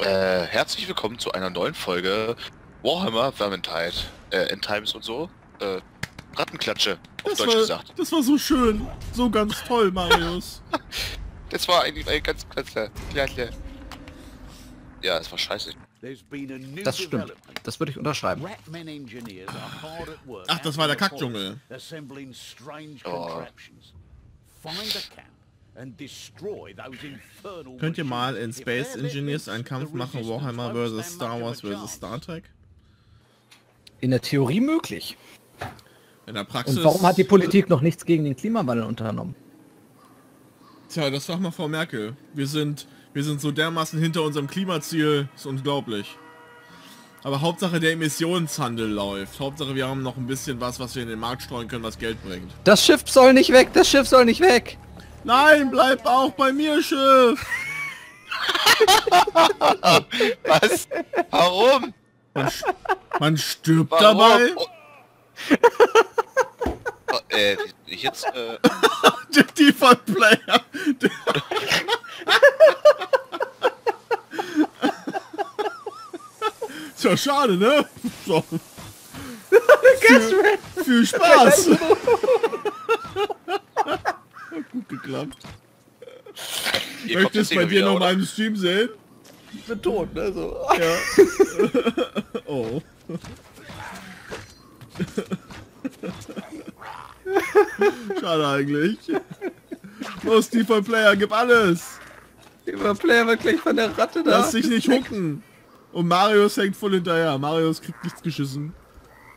Äh, herzlich willkommen zu einer neuen Folge Warhammer Vermintide, äh, End Times und so. Äh, Rattenklatsche, auf Das Deutsch war, gesagt. das war so schön. So ganz toll, Marius. Das war eigentlich eine ganz klasse, klasse. Ja, es war scheiße. Das stimmt. Das würde ich unterschreiben. Ach, das war der Kackdschungel. Oh. Könnt ihr mal in Space Engineers einen Kampf machen, Warhammer vs. Star Wars vs. Star Trek? In der Theorie möglich. In der Praxis... Und warum hat die Politik noch nichts gegen den Klimawandel unternommen? Tja, das frag mal Frau Merkel. Wir sind, wir sind so dermaßen hinter unserem Klimaziel, ist unglaublich. Aber Hauptsache der Emissionshandel läuft. Hauptsache wir haben noch ein bisschen was, was wir in den Markt streuen können, was Geld bringt. Das Schiff soll nicht weg, das Schiff soll nicht weg. Nein, bleib auch bei mir, Schiff! Was? Warum? Man, man stirbt Warum? dabei. Oh. Oh, äh, ich jetzt, äh, Der Default Player. Tja, schade, ne? So. viel, viel Spaß. Hat gut geklappt. Kommt Möchtest jetzt bei dir wieder, noch oder? meinen Stream sehen? Ich bin tot, ne? So. Ja. oh. Schade eigentlich. Los, Default Player, gib alles. Der Player wird gleich von der Ratte da. Lass dich nicht hucken. Und Marius hängt voll hinterher. Marius kriegt nichts geschissen.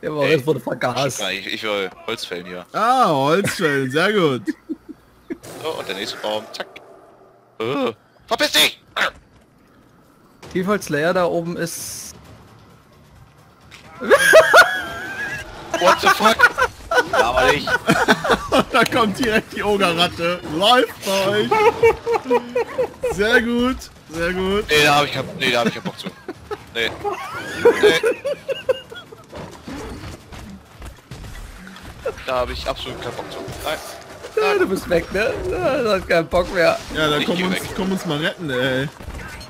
Der war jetzt wurde vergast. Ja, ich, ich will Holz fällen hier. Ah, Holzfällen, sehr gut. So, und der nächste Baum, zack. Äh, verpiss dich! Default Slayer da oben ist... What the fuck? Aber nicht. Da kommt direkt die Ogerratte. Läuft bei euch. Sehr gut, sehr gut. Nee, da hab ich kein, nee, da hab ich keinen Bock zu. Nee. Nee. Da habe ich absolut keinen Bock zu. Nein. Ja, du bist weg, ne? Ja, Du hast keinen Bock mehr. Ja, dann Ich komm uns, weg. komm uns mal retten, ey.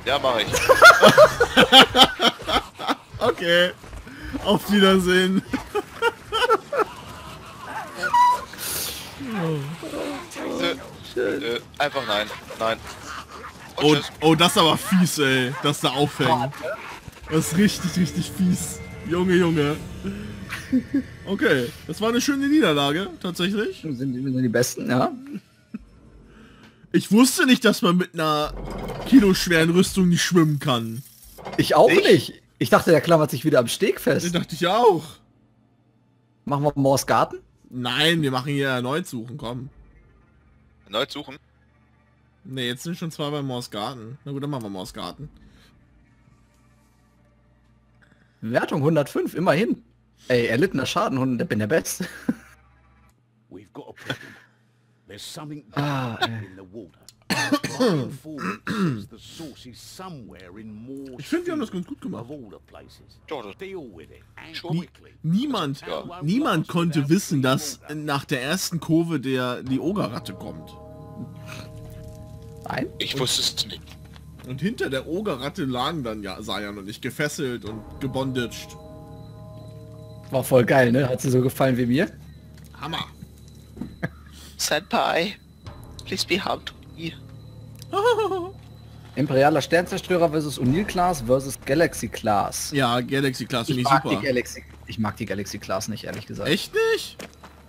Ja, mache ich. Okay. Auf Wiedersehen. Äh, äh, einfach nein. Nein. Und Oh, oh, das ist aber fies, ey. Das da aufhängen. Das ist richtig, richtig fies. Junge, Junge. Okay, das war eine schöne Niederlage, tatsächlich. Wir sind, wir sind die Besten, ja. Ich wusste nicht, dass man mit einer kiloschweren Rüstung nicht schwimmen kann. Ich auch Ich? nicht. Ich dachte, der klammert sich wieder am Steg Das fest. dachte ich auch. Machen wir Moors Garten? Nein, wir machen hier erneut suchen, komm. Erneut suchen. Ne, jetzt sind schon zwei bei Morse Garten. Na gut, dann machen wir Morse Garten. Wertung 105, immerhin. Ey, erlittener Schaden, und ich bin der Beste. We've got a problem. There's something Ah, in the water. My informant says the source is somewhere in more Ich finde, wir haben das ganz gut gemacht. quickly. Niemand, Ja. niemand konnte wissen, dass nach der ersten Kurve der die Ogerratte kommt. Nein? Ich wusste es nicht. Und hinter der Ogerratte lagen dann ja Sayan und ich gefesselt und gebondaged. War voll geil, ne? Hat sie so gefallen wie mir? Hammer. Senpai, please be harm to me. Imperialer Sternzerstörer versus O'Neill Class versus Galaxy Class. Ja, Galaxy Class finde ich, mag super. die Galaxy. Ich mag die Galaxy Class nicht, ehrlich gesagt. Echt nicht?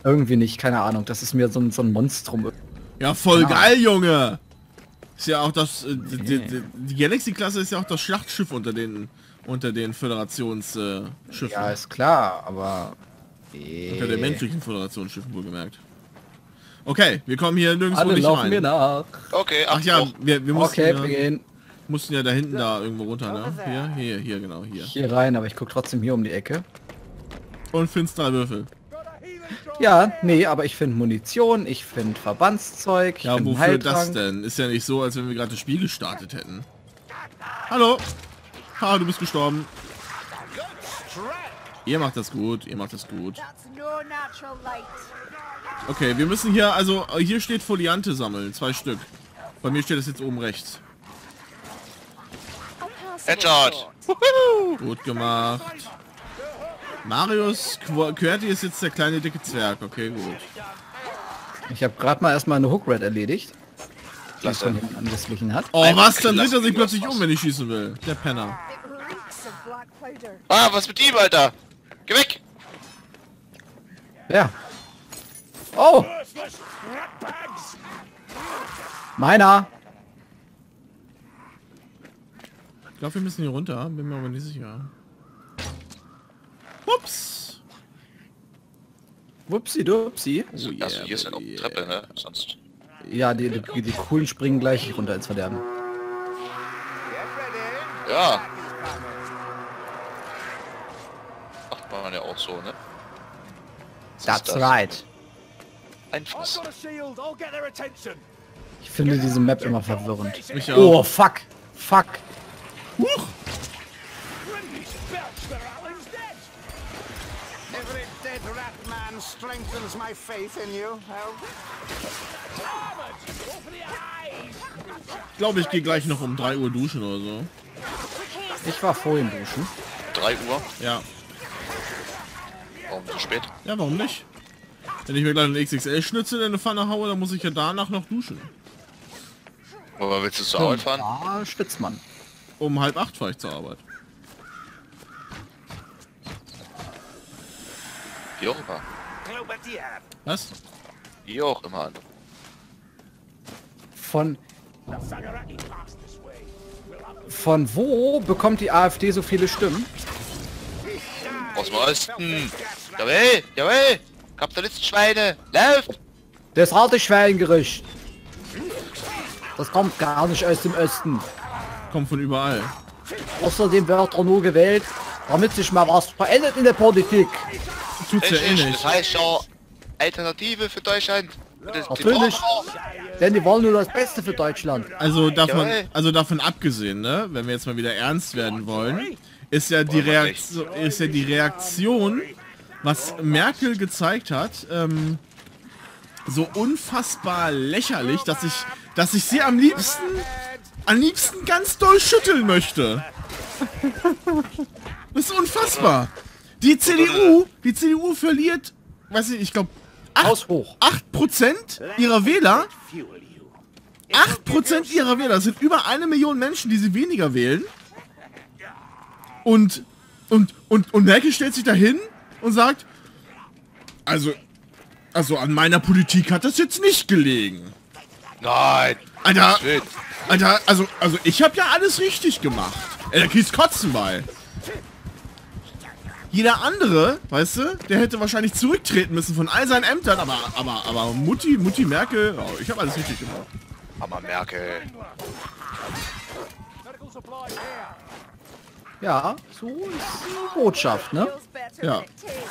Irgendwie nicht, keine Ahnung. Das ist mir so ein, so ein Monstrum. Ja, voll Ja. geil, Junge. Ist ja auch das, äh, die, die, die Galaxy Klasse ist ja auch das Schlachtschiff unter den unter den Föderationsschiffen. Äh, Schiffen. Ja, ist klar, aber... unter den menschlichen Föderationsschiffen wohlgemerkt. Okay, wir kommen hier nirgendwo Alle nicht laufen mir rein. nach. Okay, Ach ja, wir, wir mussten, Okay, wir ja, gehen mussten ja da hinten da irgendwo runter, ne? Hier, hier, hier, genau, hier. hier rein, aber ich guck trotzdem hier um die Ecke. Und findest drei Würfel. Ja, nee, aber ich finde Munition, ich finde Verbandszeug, ich Ja, finde wofür das Heiltrank. denn? Ist ja nicht so, als wenn wir gerade das Spiel gestartet hätten. Hallo? Ha, du bist gestorben. Ihr macht das gut, ihr macht das gut. Okay, wir müssen hier, also hier steht Foliante sammeln, zwei Stück. Bei mir steht das jetzt oben rechts. Headshot! Gut gemacht. Marius Qu- QWERTY ist jetzt der kleine dicke Zwerg. Okay, gut. Ich habe gerade mal erstmal eine Hook Red erledigt, Klasse. angeschlichen hat. Oh, was? Dann dreht er sich plötzlich um, wenn ich schießen will. Der Penner. Ah, was mit ihm, Alter? Geh weg! Ja. Oh! Meiner! Ich glaube, wir müssen hier runter. Bin mir aber nicht sicher. Ups. Wupsi dupsi. Also, yeah, also hier ist ja noch eine baby. Treppe, ne? Sonst. Ja, die, die, die coolen springen gleich runter ins Verderben. Ja. Macht man ja auch so, ne? Was That's das? right. Attention. Ich finde diese Map immer verwirrend. Ich auch. Oh, fuck. Fuck. Huch. Dead rat man strengthens my faith in you. Ich glaube, ich gehe gleich noch um 3 Uhr duschen oder so. Ich war vorhin duschen. 3 Uhr. Ja. Warum so spät? Ja, warum nicht? Wenn ich mir gleich einen XXL-Schnitzel in eine Pfanne haue, dann muss ich ja danach noch duschen. Aber willst du zur Arbeit fahren? Ah, schwitzt man. Um halb acht fahre ich zur Arbeit. Wie auch immer. Was? Wie auch immer. Von... Von wo bekommt die AfD so viele Stimmen? Aus dem Osten. Jawohl, jawohl. Kapitalistenschweine. Läuft. Das harte Schweingericht. Das kommt gar nicht aus dem Osten. Kommt von überall. Außerdem wird er nur gewählt, damit sich mal was verändert in der Politik. Tut's ja eh nicht. das heißt ja Alternative für Deutschland. Das, Natürlich. Denn die wollen nur das Beste für Deutschland. Also davon, also davon abgesehen, ne, wenn wir jetzt mal wieder ernst werden wollen, ist ja die Reaktion, ist ja die Reaktion, was Merkel gezeigt hat, ähm, so unfassbar lächerlich, dass ich, dass ich sie am liebsten, am liebsten ganz doll schütteln möchte. Das ist unfassbar. Die CDU, die CDU verliert, weiß ich, ich glaube, Haus hoch. 8% ihrer Wähler 8% ihrer Wähler, das sind über eine Million Menschen, die sie weniger wählen. Und, und, und, und Merkel stellt sich dahin und sagt, also, also an meiner Politik hat das jetzt nicht gelegen. Nein. Alter, Schön. Alter, also, also ich habe ja alles richtig gemacht. Ey, da kriegst kotzen bei. Jeder andere, weißt du, der hätte wahrscheinlich zurücktreten müssen von all seinen Ämtern, aber, aber, aber Mutti, Mutti Merkel, oh, ich habe alles richtig gemacht. Hammer Merkel. Ja, so ist die Botschaft, ne? Ja.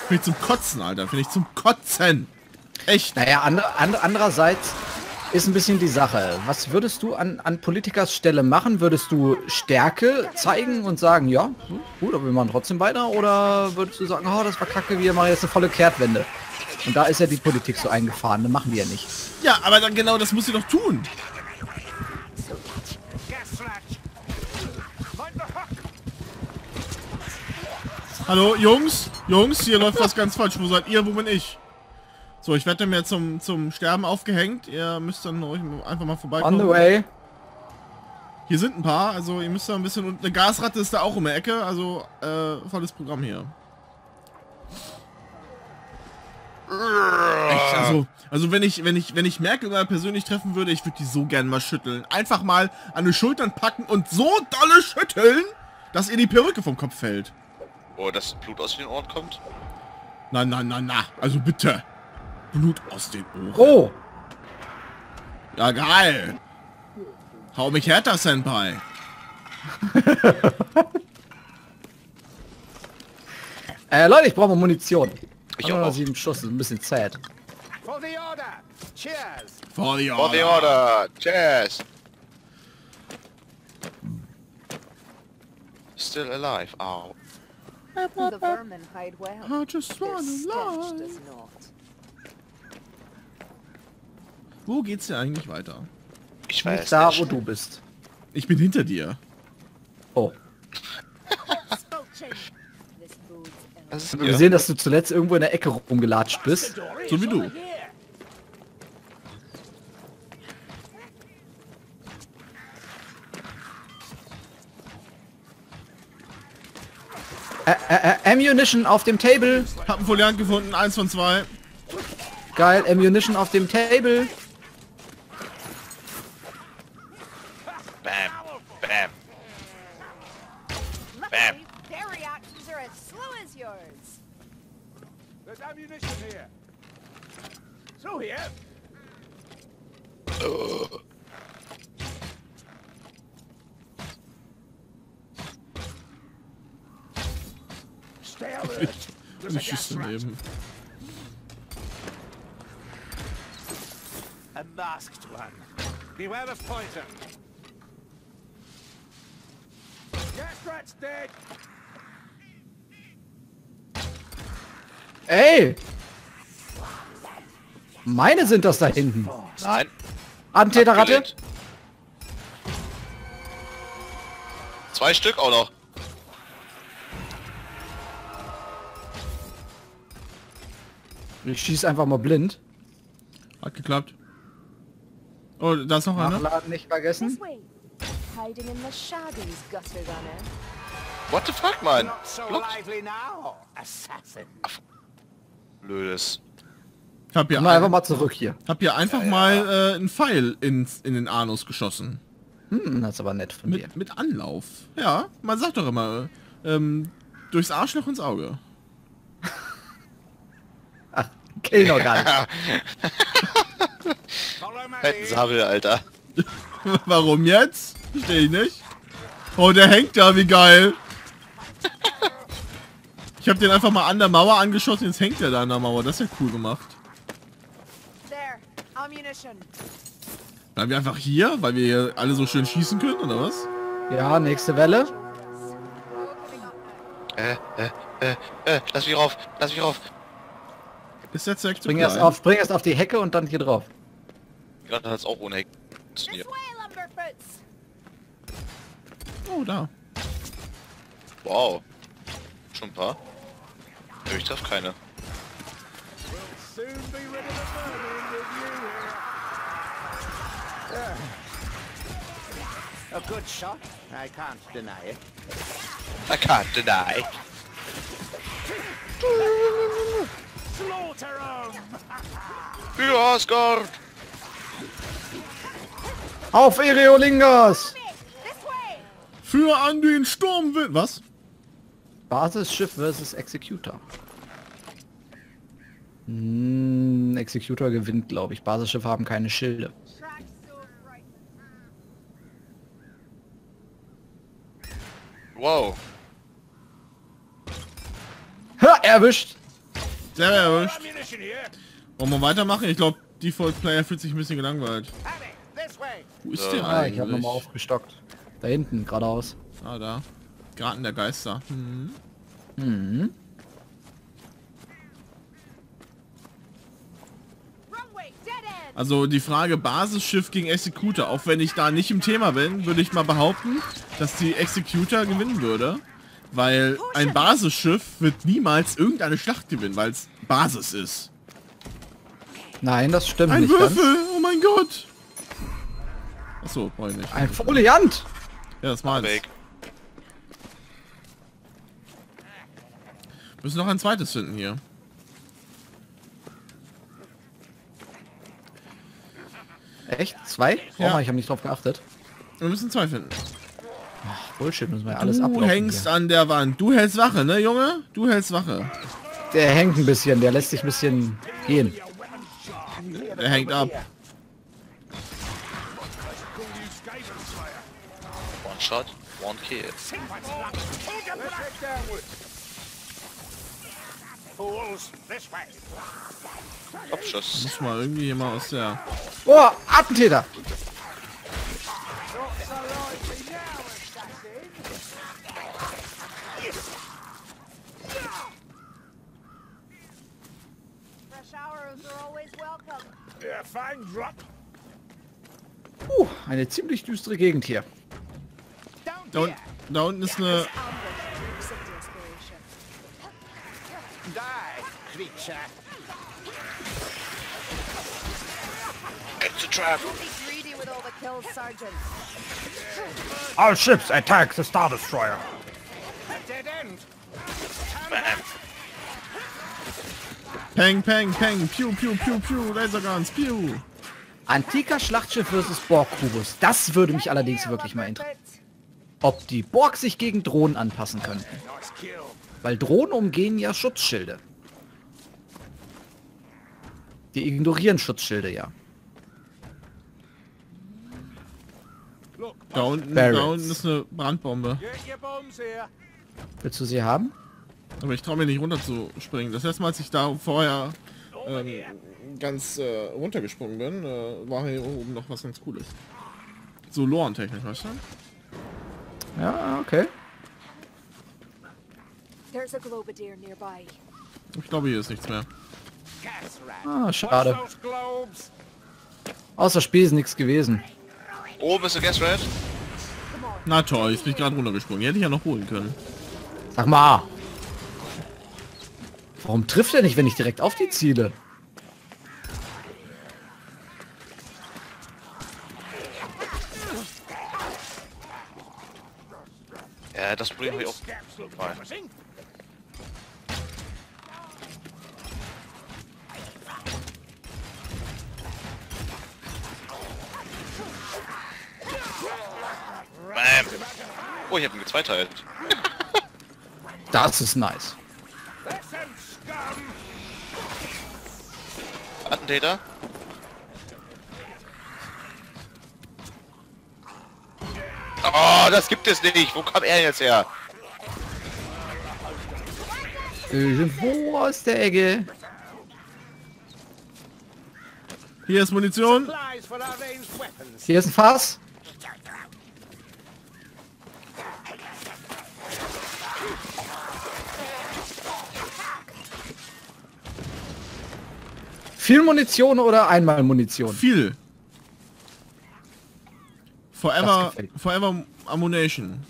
Finde ich zum Kotzen, Alter. Finde ich zum Kotzen. Echt. Naja, andre, andre, andererseits ist ein bisschen die Sache. Was würdest du an, an Politikers Stelle machen? Würdest du Stärke zeigen und sagen, ja, gut, aber wir machen trotzdem weiter? Oder würdest du sagen, oh, das war kacke, wir machen jetzt eine volle Kehrtwende? Und da ist ja die Politik so eingefahren, das machen die ja nicht. Ja, aber dann genau das muss sie doch tun. Hallo, Jungs, Jungs, hier läuft was ganz falsch. Wo seid ihr, wo bin ich? So, ich werde mir zum, zum Sterben aufgehängt. Ihr müsst dann ruhig einfach mal On vorbeikommen. the way. Hier sind ein paar, also ihr müsst da ein bisschen... Und eine Gasratte ist da auch um die Ecke, also äh, volles Programm hier. Echt, also, also wenn ich, wenn ich, wenn ich Merkel mal persönlich treffen würde, ich würde die so gern mal schütteln. Einfach mal an die Schultern packen und so dolle schütteln, dass ihr die Perücke vom Kopf fällt. Oh, dass Blut aus den Ohren kommt. Na, na, na, na. Also bitte. Blut aus den Ohren. Oh, Ja, geil. Hau mich härter, Senpai. äh, Leute, ich brauche mal Munition. Ich auch. sieben Schuss, ist ein bisschen sad. For the order. Cheers. For the For the order. order. Cheers. Still alive. Au. The vermin hide well. I just Their wanna wo geht's denn eigentlich weiter? Ich weiß nicht da, wo du bist. Ich bin hinter dir. Oh. Ich habe gesehen, dass du zuletzt irgendwo in der Ecke rumgelatscht bist. So wie du. Ä Ammunition auf dem Table. Hab einen Foliant gefunden, eins von zwei. Geil, Ammunition auf dem Table. Yours. There's ammunition here. So here. Stay alert. There's a Ich gas schieße rat. A masked one. Beware of poison. Gas rat's dead. Ey! Meine sind das da hinten. Nein. Attentäterratte? abgelehnt. Zwei Stück auch noch. Ich schieße einfach mal blind. Hat geklappt. Oh, da ist noch einer. Nachladen nicht vergessen. What the fuck, man? Blockt. Blödes. Ich hab mal einfach ein, mal zurück hier. hab hier einfach mal äh, einen Pfeil ins, in den Anus geschossen. Hm, das ist aber nett von dir. Mit, mit Anlauf. Ja, man sagt doch immer, ähm, durchs Arschloch ins Auge. Ach, kill noch gar nicht. Fetten. Sabel, Alter. Warum jetzt? Versteh ich nicht. Oh, der hängt da, wie geil. Ich hab den einfach mal an der Mauer angeschossen, jetzt hängt er da an der Mauer. Das ist ja cool gemacht. Bleiben wir einfach hier, weil wir hier alle so schön schießen können, oder was? Ja, nächste Welle. Äh, äh, äh, äh, lass mich rauf, lass mich rauf. Ist der Zweck zu Spring erst, auf, spring erst auf die Hecke und dann hier drauf. Gerade hat es auch ohne Heck This funktioniert. Oh, da. Wow. Schon ein paar. Ich treffe keine. A good shot. I can't deny it. I can't deny. Slaughter! Für Asgard! Auf Ereolingas! Für an den Sturmwind. Was? Basisschiff versus Executor. Hm, Executor gewinnt, glaube ich. Basisschiffe haben keine Schilde. Wow. Ha, erwischt! Sehr erwischt. Wollen wir weitermachen? Ich glaube, Default Player fühlt sich ein bisschen gelangweilt. Wo ist der Ah, ich eigentlich? habe nochmal aufgestockt. Da hinten, geradeaus. Ah, da. Garten der Geister. Hm. Mhm. End. Also die Frage Basisschiff gegen Executor, auch wenn ich da nicht im Thema bin, würde ich mal behaupten, dass die Executor gewinnen würde. Weil ein Basisschiff wird niemals irgendeine Schlacht gewinnen, weil es Basis ist. Nein, das stimmt Ein nicht Würfel! ganz. Oh mein Gott! Achso, brauche ich nicht. Ein Foliant! Ja, das meins. Weg. Müssen noch ein zweites finden hier. Echt? Zwei? Ja. Oh Mann, ich habe nicht drauf geachtet. Wir müssen zwei finden. Bullshit, müssen wir ja alles du ablaufen hängst hier. an der Wand. Du hältst Wache, ne, Junge? Du hältst Wache. Der hängt ein bisschen, der lässt sich ein bisschen gehen. Er hängt ab. One shot, one kill. Kopfschuss. Muss mal irgendwie mal aus der... Oh, Attentäter! Uh, eine ziemlich düstere Gegend hier. Down Da, da unten ist eine... creature. It's a trap. Kills. All ships attack the Star Destroyer. A dead end. Bam. Peng, peng, peng, piu, piu, piu, piu, Laserguns, piu. Antiker Schlachtschiff versus Borg-Kubus. Das würde mich allerdings wirklich mal interessieren. Ob die Borg sich gegen Drohnen anpassen kill. Weil Drohnen umgehen ja Schutzschilde. Die ignorieren Schutzschilde ja. Da unten, da unten ist eine Brandbombe. Willst du sie haben? Aber ich traue mir nicht runter zu springen. Das letzte Mal, als ich da vorher ähm, ganz äh, runtergesprungen bin, äh, war hier oben noch was ganz Cooles. So Loren-technisch, weißt du? Ja, okay. There's a Globadier nearby. Ich glaube, hier ist nichts mehr. Ah, schade. Außer Spiel ist nichts gewesen. Oben ist der Gas Red. Na toll, jetzt bin ich gerade runtergesprungen. Hätte ich ja noch holen können. Sag mal. Warum trifft er nicht, wenn ich direkt auf die ziele? Ja, das Problem habe ich auch. Oh, ich habe ihn gezweiteilt. Das ist nice. Attentäter. Oh, das gibt es nicht. Wo kam er jetzt her? Irgendwo aus der Ecke. Hier ist Munition. Hier ist ein Fass. Viel Munition oder einmal Munition? Viel. Forever, forever Ammunition.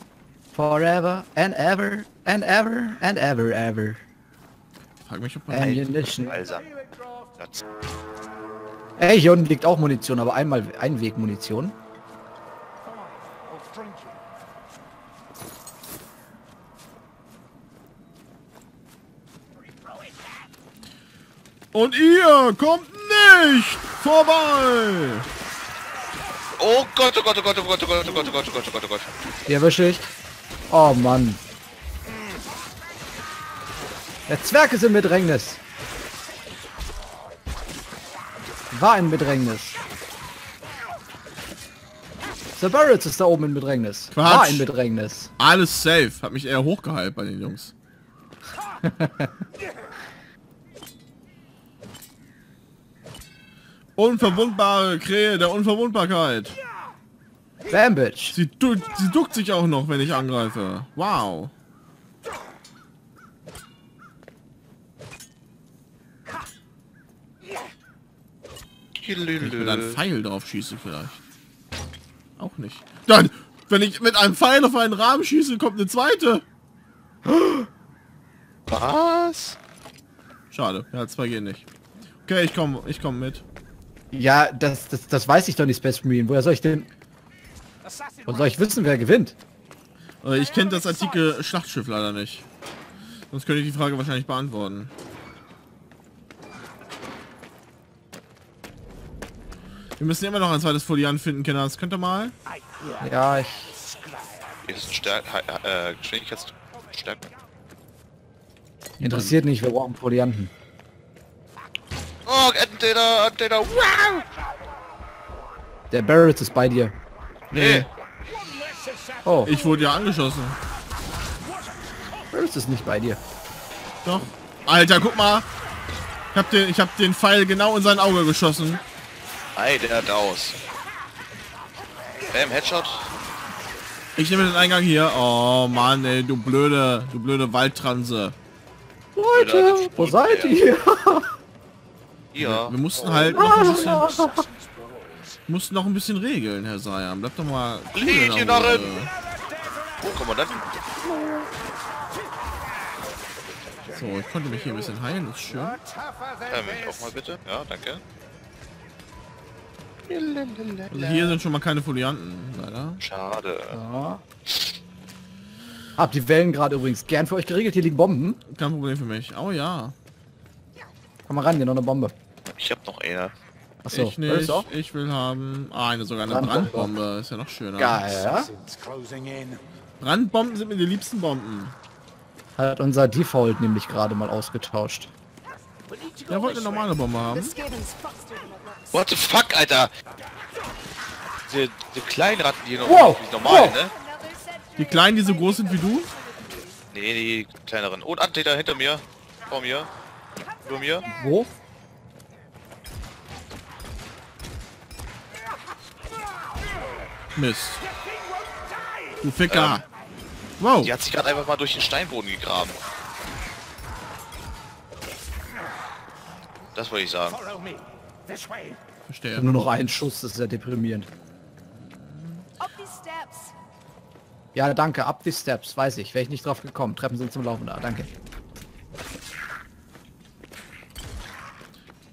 Forever and ever and ever and ever ever. Frag mich, ob man... Ammunition. Ey, hier unten liegt auch Munition, aber einmal Einwegmunition. Und ihr kommt nicht vorbei. Oh Gott, oh Gott, oh Gott, oh Gott, oh Gott, oh Gott, oh Gott, oh Gott, oh Gott, oh Gott. Erwische ich. Oh Mann. Der Zwerg ist im Bedrängnis. War in Bedrängnis. The Barretts ist da oben in Bedrängnis. War Quatsch. in Bedrängnis. Alles safe. Hat mich eher hochgehypt bei den Jungs. Unverwundbare Krähe der Unverwundbarkeit. Bam, Bitch. Sie, du sie duckt sich auch noch, wenn ich angreife. Wow. Wenn ich mit einem Pfeil drauf schieße vielleicht. Auch nicht. Dann, wenn ich mit einem Pfeil auf einen Rahmen schieße, kommt eine zweite. Was? Schade. Ja, zwei gehen nicht. Okay, ich komme ich komm mit. Ja, das, das, das weiß ich doch nicht, Space Marine. Woher soll ich denn... Woher soll ich wissen, wer gewinnt? Aber ich kenne das antike Schlachtschiff leider nicht. Sonst könnte ich die Frage wahrscheinlich beantworten. Wir müssen immer noch ein zweites Foliant finden, Kinder. Das könnt ihr mal. Ja, ich... Hier ist ein Stärk äh, Geschwindigkeitsstärke. Interessiert nicht, wir brauchen Folianten. Oh, Attentäter, Attentäter, wow! Der Barrett ist bei dir. Nee, Oh, ich wurde ja angeschossen. Barrett ist nicht bei dir. Doch. Alter, guck mal. Ich hab den, ich hab den Pfeil genau in sein Auge geschossen. Ei, der hat aus. Bam, Headshot. Ich nehme den Eingang hier. Oh Mann, ey, du blöde, du blöde Waldtranse. Leute, wo seid ihr? Ja. Wir mussten halt noch ein bisschen, mussten noch ein bisschen regeln, Herr Sayam. Bleibt doch mal cool in der Legionärin! Runde. Oh, Kommandant. So, ich konnte mich hier ein bisschen heilen, das ist schön. Ja, mich auch mal bitte. Ja, danke. Also hier sind schon mal keine Folianten, leider. Schade. Ja. Hab die Wellen gerade übrigens gern für euch geregelt. Hier liegen Bomben. Kein Problem für mich. Oh ja. Komm mal ran, hier noch eine Bombe. Ich hab noch eine. Achso, ich nicht. Ich will haben... Ah, eine sogar eine Brandbombe. Brandbombe. Ist ja noch schöner. Geil, ja? It's closing in. Brandbomben sind mir die liebsten Bomben. Hat unser Default nämlich gerade mal ausgetauscht. Der wollte eine normale Bombe haben. What the fuck, Alter? Die, die kleinen Ratten, die noch Wow, die normal, wow. ne? Die kleinen, die so groß sind wie du? Nee, die kleineren. Und Antäter hinter mir. Vor mir. Über mir. Wo? Mist. Du Ficker. Wow. Die hat sich gerade einfach mal durch den Steinboden gegraben. Das wollte ich sagen. Verstehe. Nur noch einen Schuss, das ist ja deprimierend. Up these steps. Ja, danke. Up die Steps, weiß ich. Wäre ich nicht drauf gekommen. Treppen sind zum Laufen da. Danke.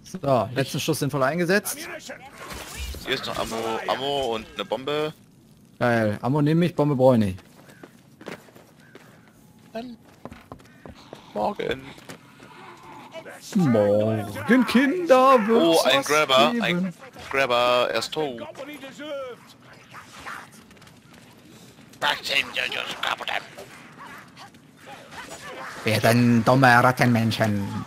So, letzten Schuss sinnvoll eingesetzt. Hier ist noch Ammo, Ammo und eine Bombe. Geil. Ammo nehme ich, Bombe brauche ich nicht. Morgen. Morgen, Kinder, Oh, ein Grabber. geben. Ein Grabber. Er ist tot. Wir sind dumme Rattenmenschen.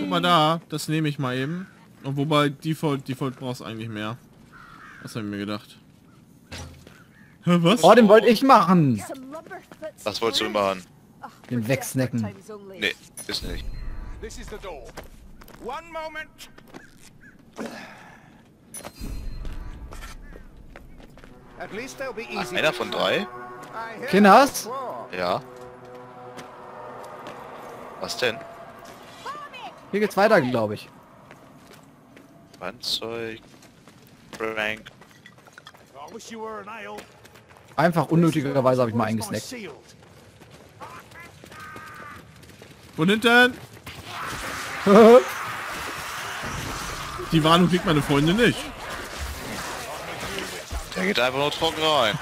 Guck mal da. Das nehme ich mal eben. Und wobei Default, Default brauchst eigentlich mehr. Was habe ich mir gedacht? Hä, was? Oh, den wollte ich machen. Was wolltest du machen? Ach, Den wegsnacken. Nee, ist nicht. This is the door. One moment. At least they'll be easy. Einer von drei? War. Ja. Was denn? Hier geht's weiter, glaube ich. Bandzeug. Ale. Einfach unnötigerweise habe ich mal eingesnackt. Von hinten! Die Warnung kriegt meine Freundin nicht. Der geht einfach nur trocken rein.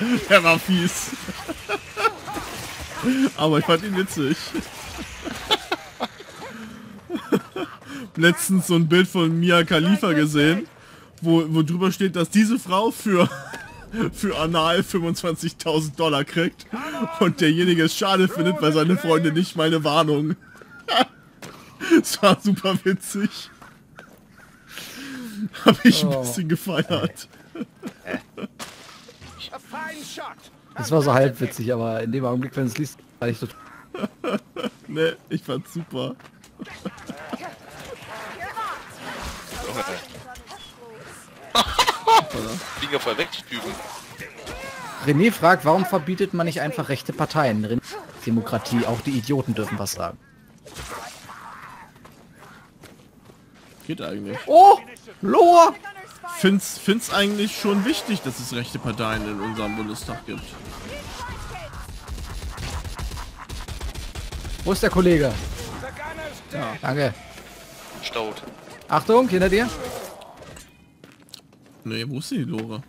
Der war fies. Aber ich fand ihn witzig. Letztens so ein Bild von Mia Khalifa gesehen, wo, wo drüber steht, dass diese Frau für, für Anal 25.000 Dollar kriegt und derjenige es schade findet, weil seine Freundin nicht meine Warnung. Es war super witzig. Habe ich ein bisschen gefeiert. Das war so halb witzig, aber in dem Augenblick, wenn es liest, war ich so... Ne, ich fand's super. Fliegen voll weg, die Typen. René fragt, warum verbietet man nicht einfach rechte Parteien? René, Demokratie, auch die Idioten dürfen was sagen. Geht eigentlich. Oh! Loa! Find's, find's eigentlich schon wichtig, dass es rechte Parteien in unserem Bundestag gibt. Wo ist der Kollege? Dead. Danke. Staut. Achtung, hinter dir. Nee, wo ist die Lore?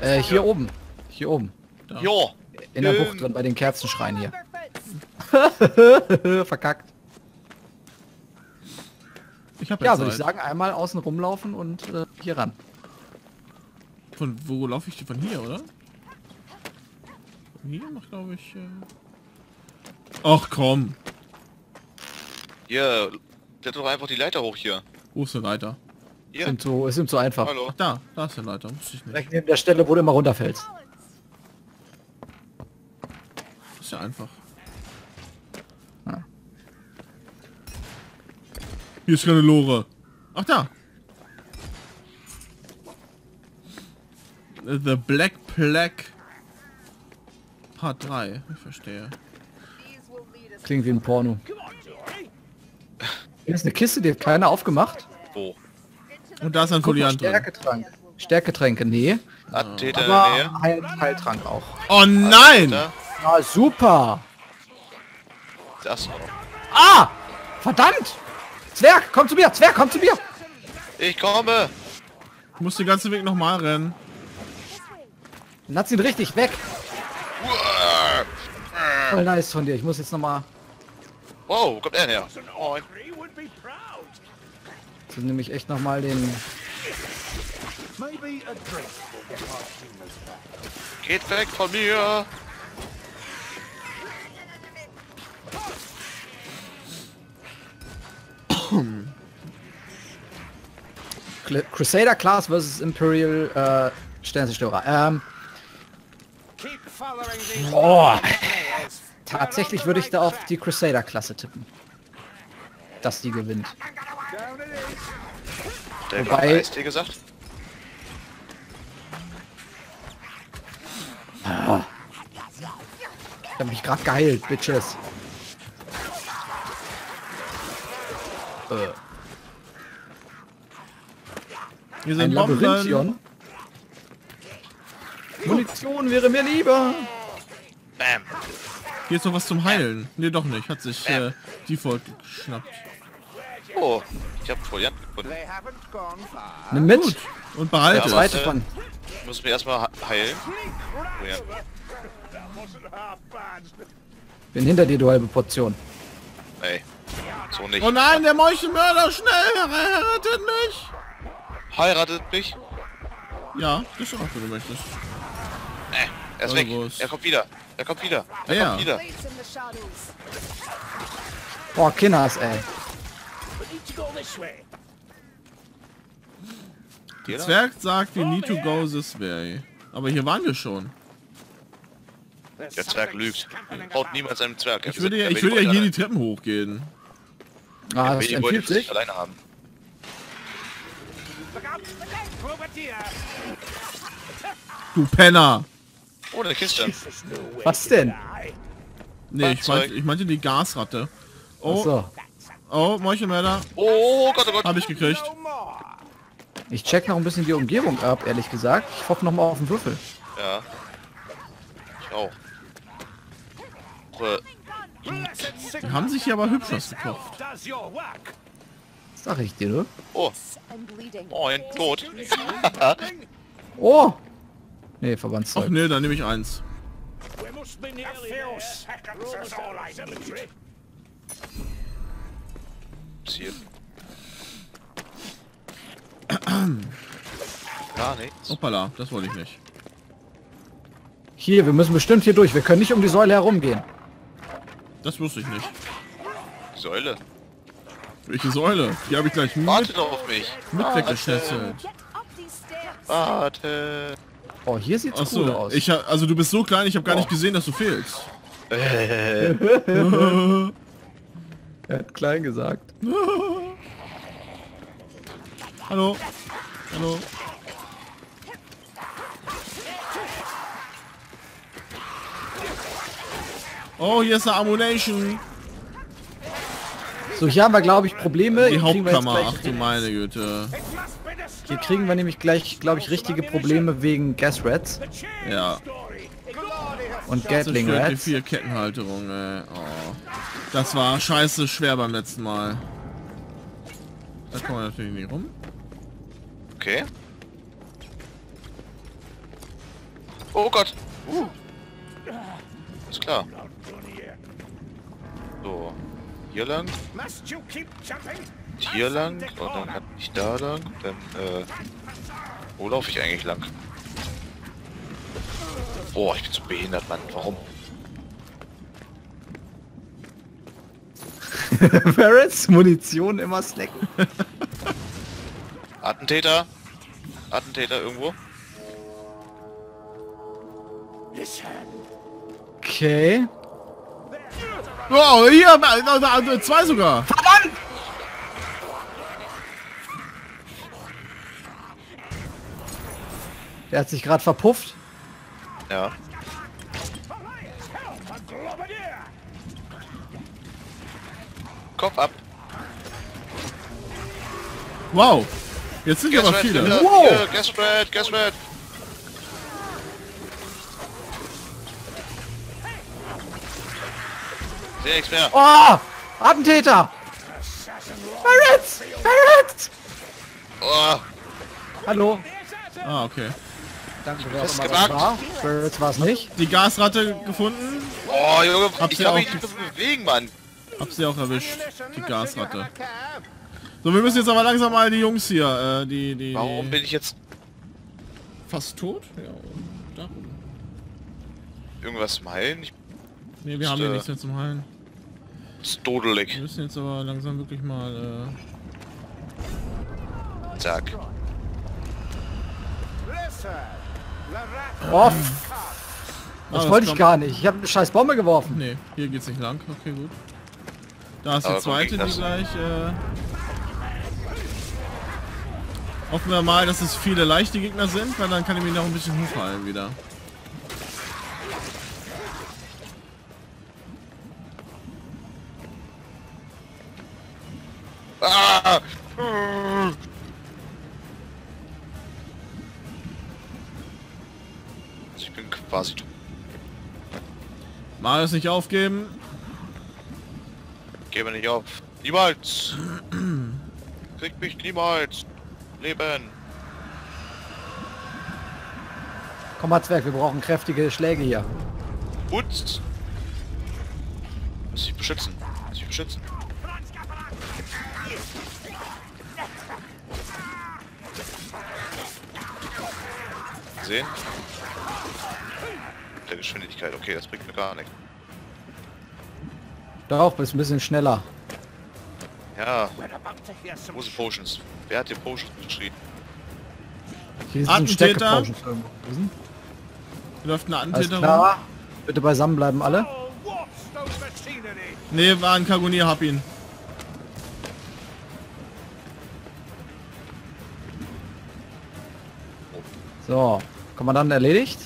Äh, hier oben. Hier oben. Jo. In der Ähm. Bucht drin, bei den Kerzenschreien hier. Verkackt. Ich hab Ja, würde ich sagen, einmal außen rumlaufen und äh, hier ran. Von wo laufe ich? Von hier, oder? Von hier macht, glaube ich... Äh... Ach komm. Hier, kletter doch einfach die Leiter hoch hier. Wo ist der Leiter? Hier. Sind so, ist ihm zu einfach. Hallo. Ach da, da ist der Leiter. Wusste ich nicht. Direkt neben der Stelle, wo du immer runterfällst. Ist ja einfach. Ja. Hier ist keine Lore. Ach da. The Black Plague Part 3. Ich verstehe. Klingt wie ein Porno. Hier ist eine Kiste, die hat keiner aufgemacht. Wo? Und da ist ein Foliant drin. Stärketrank. Stärketränke, nee. Der Aber. Heil Heiltrank auch. Oh nein! Ah, super. Das. Ah! Verdammt! Zwerg, komm zu mir! Zwerg, komm zu mir! Ich komme. Ich muss den ganzen Weg nochmal rennen. Lass ihn richtig weg. Voll nice von dir. Ich muss jetzt nochmal... Wow, wo kommt er her? Moin. Jetzt nehme ich echt nochmal den... Geht weg von mir. Crusader Class versus Imperial äh, Sternzerstörer. Ähm, boah. Tatsächlich würde ich da auf die Crusader Klasse tippen. Dass die gewinnt. Der Wobei- dir gesagt? Ich habe mich gerade geheilt, Bitches. Äh, Hier ein sind Bomben. Labyrinthion. Munition wäre mir lieber. Bam. Hier ist noch was zum Heilen. Nee, doch nicht. Hat sich äh, Default geschnappt. Oh, ich habe Foliant gefunden. Nimm mit. Und behalte Ja, es. Zweite von. Ich muss mich erstmal he- heilen. Half bad. Bin hinter dir, du halbe Portion. Ey. So nicht. Oh nein, der Meuchelmörder, schnell, rettet mich. Heiratet mich. Ja, das ist auch, wenn du möchtest. Äh, er ist Oh, weg. ist- Er kommt wieder. Er kommt wieder. Er Ja. kommt wieder. Boah, Kinners, ey. Da? Zwerg sagt, we need to go this way. Aber hier waren wir schon. Der Zwerg lügt. Haut niemals einem Zwerg. Er Ich würde will- ja, ich würde ja hier die Treppen hochgehen. Ah, das empfiehlt sich alleine haben. Du Penner. Oh, eine Kiste. Was denn? Nee, ich meinte, ich meinte die Gasratte. Oh, So, oh, Meuchelmörder. Oh Gott, oh Gott. Hab ich gekriegt. Ich check noch ein bisschen die Umgebung ab, ehrlich gesagt. Ich hoffe noch mal auf den Würfel. Ja. Ich auch. Die haben sich hier aber hübsch was work. Sag ich dir, du. Oh, moin, tot. Oh! Nee, Ach Verbandszeug. nee, dann nehme ich eins. Passiert. Gar nichts. Hoppala, das wollte ich nicht. Hier, wir müssen bestimmt hier durch. Wir können nicht um die Säule herumgehen. Das wusste ich nicht. Die Säule. Welche Säule? Die habe ich gleich mit, Warte doch auf mich. mit weggeschnetzelt. These stairs. Warte. Oh, hier sieht's Ach cool so, aus. ich hab, also du bist so klein, ich habe gar nicht gesehen, dass du fehlst. Er hat klein gesagt. Hallo. Hallo. Oh, hier ist eine Ammunition. So, hier haben wir, glaube ich, Probleme. Die Hauptkammer. Ach du meine Güte. Hier kriegen wir nämlich gleich, glaube ich, richtige Probleme wegen Gas Rats Ja. und Gatling Zerstört die Rats. vier Kettenhalterung, ey. Oh. Das war scheiße schwer beim letzten Mal. Da kommen wir natürlich nicht rum. okay. Oh Gott. Uh. Ist klar. So. Hier lang, hier lang und dann kann ich da lang. Dann, äh. Wo laufe ich eigentlich lang? Boah, ich bin so behindert, Mann. Warum? Ferrets, Munition immer snacken. Attentäter? Attentäter irgendwo? Listen. Okay. Oh, hier, zwei sogar. Verdammt! Der hat sich gerade verpufft. Ja. Kopf ab. Wow. Jetzt sind ja aber Red, viele. Wow. hier, Gas Red, Gas Red. Sehe nichts mehr. Oh! Attentäter! Barretts! Barretts! Oh, Hallo. Ah, okay. Danke, wer auch immer war. Barretts war es nicht. Die Gasratte gefunden. oh Junge, Habt ich kann auch mich nicht bewegen, Mann. Hab sie auch erwischt. Die Gasratte. So, wir müssen jetzt aber langsam mal die Jungs hier, äh, die, die, Warum bin ich jetzt fast tot? Ja, darum. irgendwas zum Heilen? Ich Nee, wir haben hier äh, nichts mehr zum Heilen. bin Wir stodelig. müssen jetzt aber langsam wirklich mal, äh, Zack. Oh, Ah, das das wollte ich gar nicht. Ich habe eine scheiß Bombe geworfen. Nee, hier geht's nicht lang. Okay, gut. Da ist die Aber zweite, die gleich, äh... Hoffen wir mal, dass es viele leichte Gegner sind, weil dann kann ich mich noch ein bisschen hochheilen wieder. Ah! Ich bin quasi. Marius nicht aufgeben. Gebe nicht auf. Niemals! Krieg mich niemals! Leben! Komm mal, Zwerg, wir brauchen kräftige Schläge hier. Und! Muss ich beschützen. Muss ich beschützen. Sehen? Der Geschwindigkeit, okay, das bringt mir gar nichts. Doch, bist ein bisschen schneller. Ja, wo sind Potions? Wer hat dir Potions geschrieben? Hier sind Attentäter. Hier läuft ein Alles Attentäter rum. klar. Bitte beisammen bleiben alle. Nee, war ein Kagunier, hab ihn. So, Kommandant erledigt.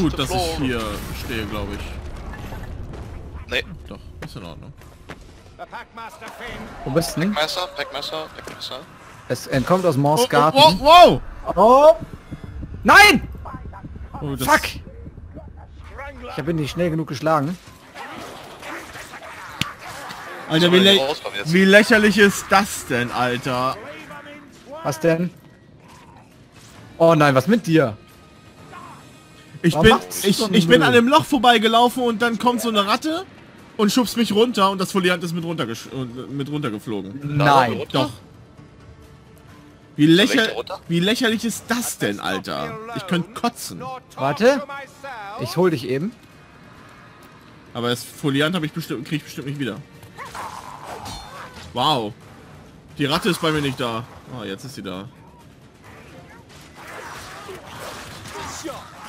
Gut, dass ich hier stehe, glaube ich. Nee, Doch, ist in Ordnung. Wo bist du denn? Packmesser, Packmesser, Packmesser. Es entkommt aus Mors Oh, oh, Garten. wow, wow! Oh! Nein! Oh, das, Fuck! Ich habe ihn nicht schnell genug geschlagen. Alter, wie, lä wie lächerlich ist das denn, Alter? Was denn? Oh nein, was mit dir? Ich Warum bin, ich, ich bin an dem Loch vorbeigelaufen und dann kommt so eine Ratte und schubst mich runter und das Foliant ist mit, runtergesch äh, mit runtergeflogen. Nein. runter? Doch. Wie, lächer wie lächerlich ist das denn, Alter? Ich könnte kotzen. Warte. Ich hol dich eben. Aber das Foliant habe ich bestimmt, krieg ich bestimmt nicht wieder. Wow. Die Ratte ist bei mir nicht da. Ah, jetzt ist sie da.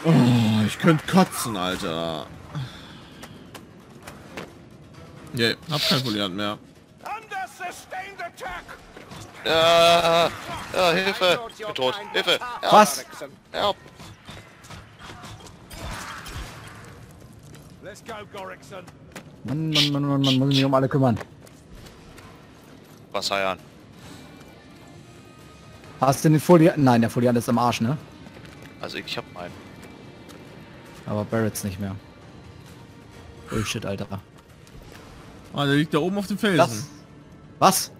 Oh, ich könnte kotzen, Alter. Nee, hab kein Foliant mehr. Sustained attack! Ja, ja, Hilfe! Ich bin tot. Hilfe! Help! Was? Gorikson. Mann, Mann, Mann, Mann, man muss mich um alle kümmern. Was heiern? Hast du den Foliant? Nein, der Foliant ist am Arsch, ne? Also ich hab einen. Aber Barretts nicht mehr. Bullshit, Alter. Ah, der liegt da oben auf dem Felsen. Das? Was?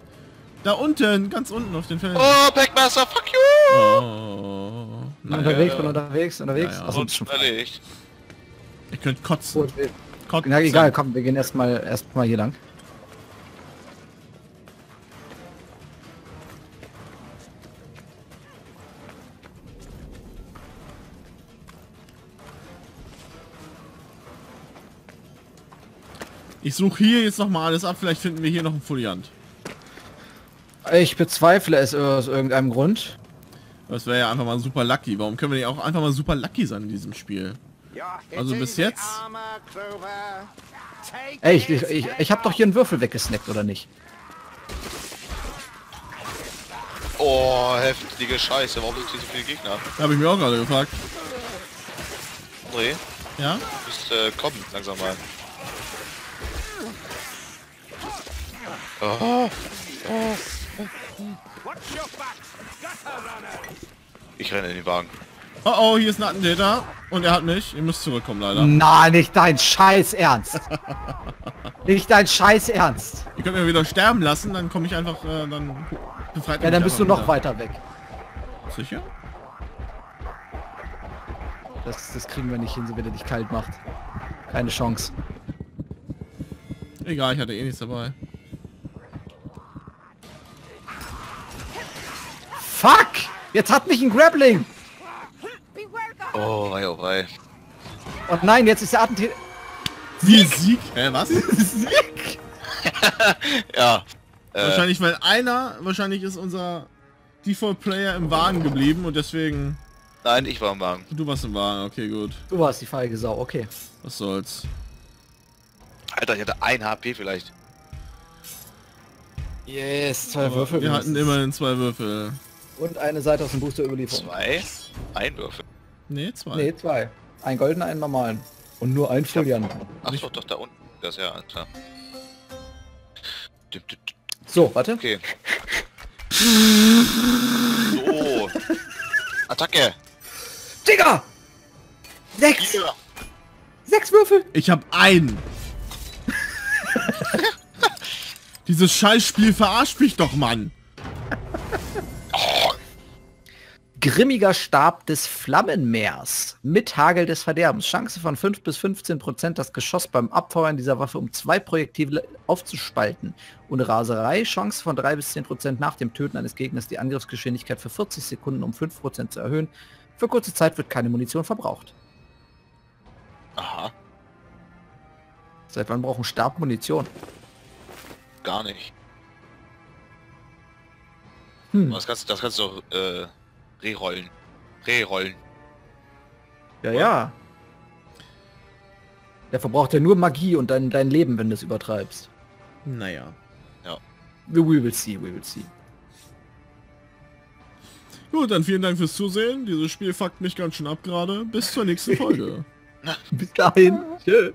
Da unten, ganz unten auf dem Felsen. Oh, Packmaster, fuck you! Oh. Nein, unterwegs, bin unterwegs, unterwegs. Ja, ja. Achso, Und schon erledigt. ich könnte kotzen. kotzen. Na egal, komm, wir gehen erstmal erstmal hier lang. Ich suche hier jetzt noch mal alles ab, vielleicht finden wir hier noch einen Foliant. Ich bezweifle es aus irgendeinem Grund. Das wäre ja einfach mal super lucky. Warum können wir nicht auch einfach mal super lucky sein in diesem Spiel? Also bis jetzt- Ey, ich, ich, ich, ich habe doch hier einen Würfel weggesnackt, oder nicht? Oh, heftige Scheiße. Warum sind hier so viele Gegner? Habe ich mir auch gerade gefragt. André, Ja? du bist äh, kommen langsam mal. Oh. Ich renne in den Wagen. Oh oh, hier ist ein Attentäter. Und er hat mich. Ihr müsst zurückkommen, leider. Na, nicht dein Scheiß Ernst. nicht dein Scheiß Ernst. Ihr könnt mir wieder sterben lassen, dann komme ich einfach, äh, dann befreit Ja, dann bist du noch wieder. weiter weg. Sicher? Das, das kriegen wir nicht hin, so wenn er dich kalt macht. Keine Chance. Egal, ich hatte eh nichts dabei. Fuck! Jetzt hat mich ein Grappling! Oh, wei, oh, wei. Und nein, jetzt ist der Attentäter... Wie Sieg? Hä, was? Ja. Äh, wahrscheinlich, weil einer, wahrscheinlich ist unser Default Player im Wagen geblieben und deswegen... nein, ich war im Wagen. Du warst im Wagen, okay, gut. Du warst die feige Sau, okay. Was soll's. Alter, ich hatte ein HP vielleicht. Yes, zwei Aber wir hatten immerhin zwei Würfel. Und eine Seite aus dem Booster Überlieferung. Zwei? Ein Würfel. Nee, zwei. Nee, zwei. Ein goldener, einen normalen. Und nur ein Folian. Ach doch, doch, da unten. Das ist ja klar. So, warte. Okay. So. Attacke. Digga! Sechs! Hier. Sechs Würfel! Ich hab einen. Dieses Scheißspiel verarscht mich doch, Mann. Grimmiger Stab des Flammenmeers mit Hagel des Verderbens. Chance von 5 bis 15 Prozent, das Geschoss beim Abfeuern dieser Waffe um zwei Projektile aufzuspalten. Und Raserei, Chance von 3 bis 10 Prozent nach dem Töten eines Gegners, die Angriffsgeschwindigkeit für 40 Sekunden um 5 Prozent zu erhöhen. Für kurze Zeit wird keine Munition verbraucht. Aha. Seit wann brauchen Stab Munition? Gar nicht. Hm. Das kannst, das kannst du doch äh, rerollen. Rerollen. Ja, ja. Der verbraucht ja nur Magie und dein, dein Leben, wenn du es übertreibst. Naja. We will see, we will see. Gut, dann vielen Dank fürs Zusehen. Dieses Spiel fuckt mich ganz schön ab gerade. Bis zur nächsten Folge. Bis dahin. Tschö.